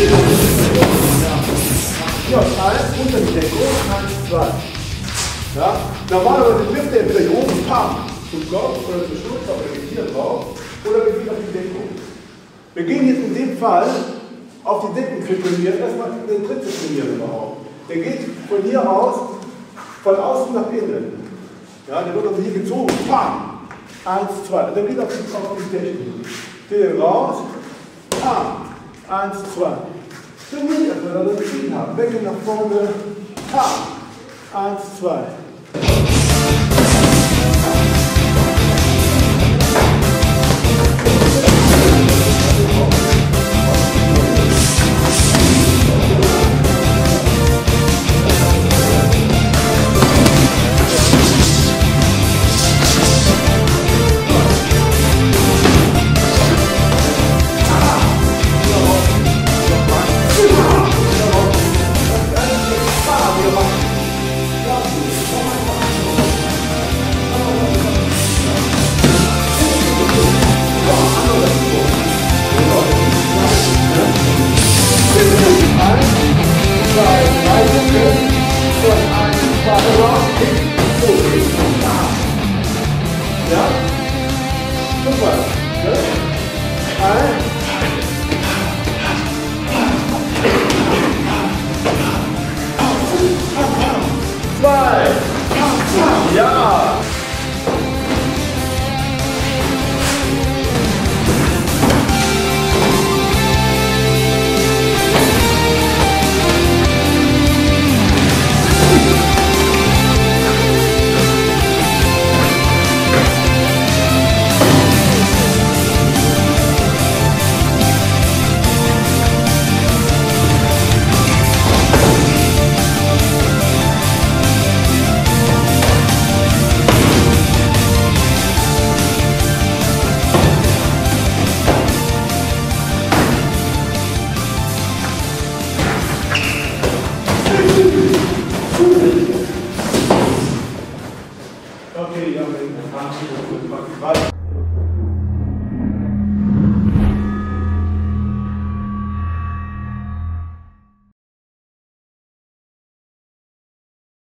Ja, eins, unter die Deckung, eins, zwei. Ja, normalerweise trifft er entweder hier oben, pam, zum Kopf oder zur Schulter oder geht hier drauf oder wir gehen auf die Deckung. Wir gehen jetzt in dem Fall auf die für trainieren, erstmal den Tritt zu trainieren überhaupt. Der geht von hier aus, von außen nach innen. Ja, der wird also hier gezogen, pam, eins, zwei. Und dann geht er auf die, Technik. Hier raus, eins, zwei. Trainiert, wenn wir das entschieden haben. Becken nach vorne, pam, eins, zwei. Okay, ja, wenn, dann kann ich